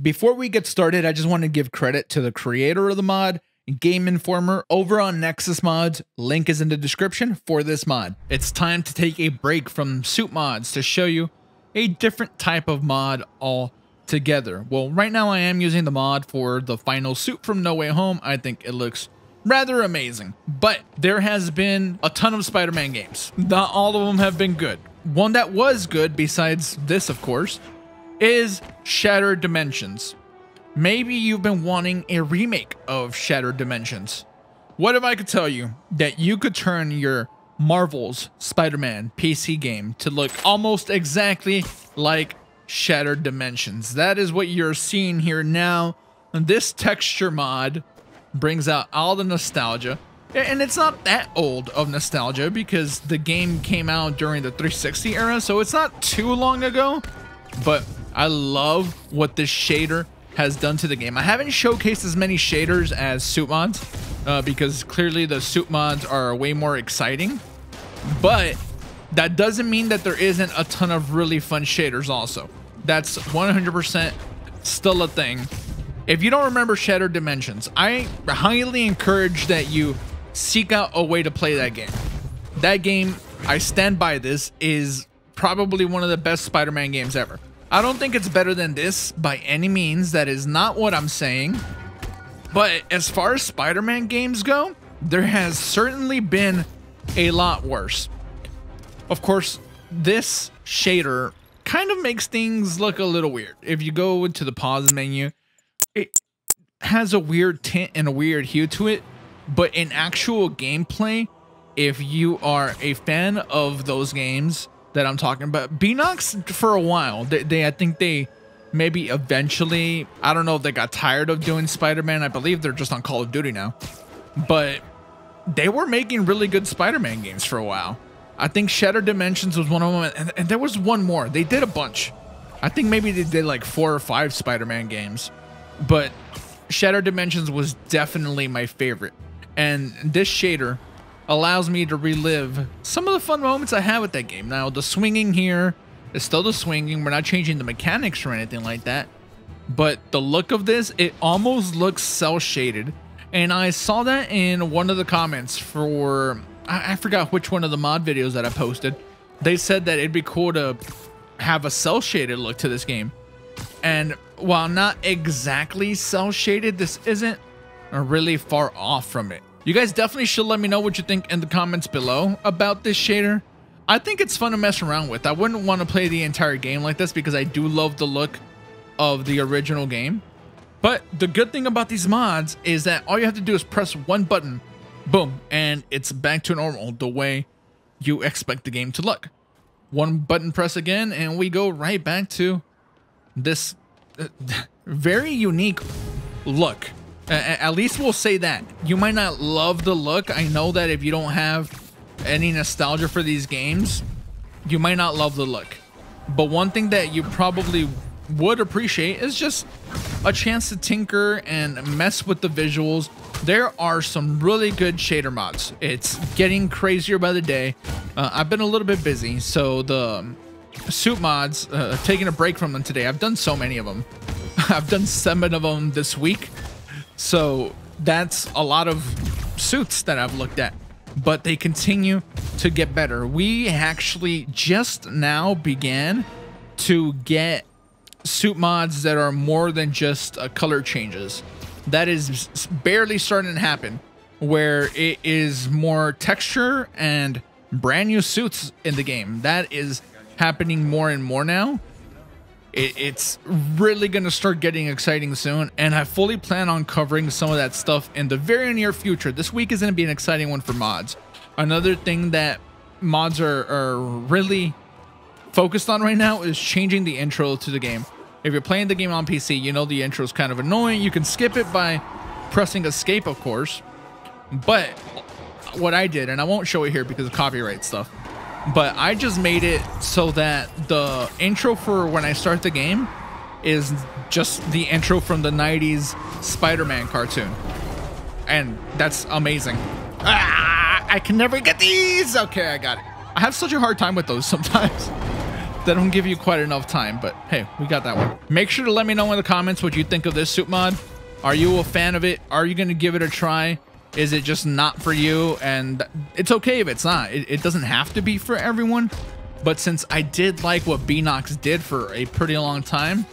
Before we get started, I just want to give credit to the creator of the mod, Game Informer, over on Nexus Mods. Link is in the description for this mod. It's time to take a break from suit mods to show you a different type of mod altogether. Well, right now I am using the mod for the final suit from No Way Home. I think it looks rather amazing. But there has been a ton of Spider-Man games. Not all of them have been good. One that was good, besides this, of course, is Shattered Dimensions. Maybe you've been wanting a remake of Shattered Dimensions. What if I could tell you that you could turn your Marvel's Spider-Man PC game to look almost exactly like Shattered Dimensions? That is what you're seeing here now. And this texture mod brings out all the nostalgia. And it's not that old of nostalgia because the game came out during the 360 era, so it's not too long ago. But I love what this shader has done to the game. I haven't showcased as many shaders as suit mods uh, because clearly the suit mods are way more exciting. But that doesn't mean that there isn't a ton of really fun shaders also. That's 100% still a thing. If you don't remember Shattered Dimensions, I highly encourage that you seek out a way to play that game. That game, I stand by this, is probably one of the best Spider-Man games ever. I don't think it's better than this by any means. That is not what I'm saying. But as far as Spider-Man games go, there has certainly been a lot worse. Of course, this shader kind of makes things look a little weird. If you go into the pause menu, it has a weird tint and a weird hue to it, but in actual gameplay, if you are a fan of those games that I'm talking about, Beenox for a while, they, they I think they maybe eventually, I don't know if they got tired of doing Spider-Man. I believe they're just on Call of Duty now, but they were making really good Spider-Man games for a while. I think Shattered Dimensions was one of them, and, and there was one more. They did a bunch. I think maybe they did like four or five Spider-Man games but Shattered Dimensions was definitely my favorite. And this shader allows me to relive some of the fun moments I had with that game. Now, the swinging here is still the swinging. We're not changing the mechanics or anything like that. But the look of this, it almost looks cel shaded. And I saw that in one of the comments for, I, I forgot which one of the mod videos that I posted. They said that it'd be cool to have a cel shaded look to this game. And while not exactly cel shaded, this isn't really far off from it. You guys definitely should let me know what you think in the comments below about this shader. I think it's fun to mess around with. I wouldn't want to play the entire game like this because I do love the look of the original game. But the good thing about these mods is that all you have to do is press one button, boom, and it's back to normal the way you expect the game to look. One button press again, and we go right back to this uh, very unique look. Uh, at least we'll say that. You might not love the look. I know that if you don't have any nostalgia for these games, you might not love the look. But one thing that you probably would appreciate is just a chance to tinker and mess with the visuals. There are some really good shader mods. It's getting crazier by the day. Uh, I've been a little bit busy, so the suit mods, uh, taking a break from them today. I've done so many of them. I've done seven of them this week. So that's a lot of suits that I've looked at. But they continue to get better. We actually just now began to get suit mods that are more than just uh, color changes. That is barely starting to happen, where it is more texture and brand new suits in the game. That is happening more and more now. It, it's really going to start getting exciting soon, and I fully plan on covering some of that stuff in the very near future. This week is going to be an exciting one for mods. Another thing that mods are, are really focused on right now is changing the intro to the game. If you're playing the game on PC, you know the intro is kind of annoying. You can skip it by pressing escape, of course. But what I did, and I won't show it here because of copyright stuff, but I just made it so that the intro for when I start the game is just the intro from the 90s Spider-Man cartoon. And that's amazing. Ah, I can never get these. Okay, I got it. I have such a hard time with those sometimes. They don't give you quite enough time, but hey, we got that one. Make sure to let me know in the comments what you think of this suit mod. Are you a fan of it? Are you going to give it a try? Is it just not for you? And it's okay if it's not. It, it doesn't have to be for everyone. But since I did like what Beenox did for a pretty long time,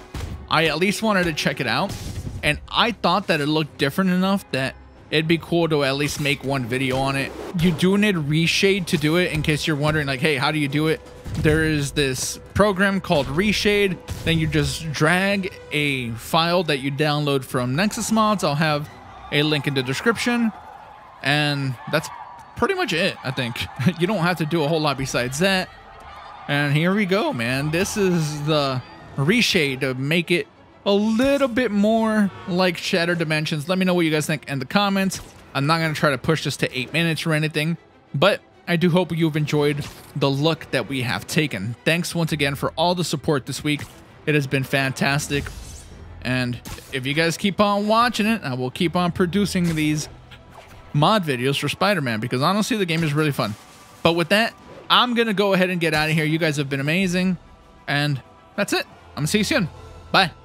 I at least wanted to check it out. And I thought that it looked different enough that it'd be cool to at least make one video on it. You do need Reshade to do it in case you're wondering like, hey, how do you do it? There is this program called Reshade. Then you just drag a file that you download from Nexus Mods. I'll have a link in the description. And that's pretty much it, I think. you don't have to do a whole lot besides that. And here we go, man. This is the reshade to make it a little bit more like Shattered Dimensions. Let me know what you guys think in the comments. I'm not going to try to push this to 8 minutes or anything, but I do hope you've enjoyed the look that we have taken. Thanks once again for all the support this week. It has been fantastic. And if you guys keep on watching it, I will keep on producing these mod videos for Spider-Man because honestly, the game is really fun. But with that, I'm going to go ahead and get out of here. You guys have been amazing. And that's it. I'm going to see you soon. Bye.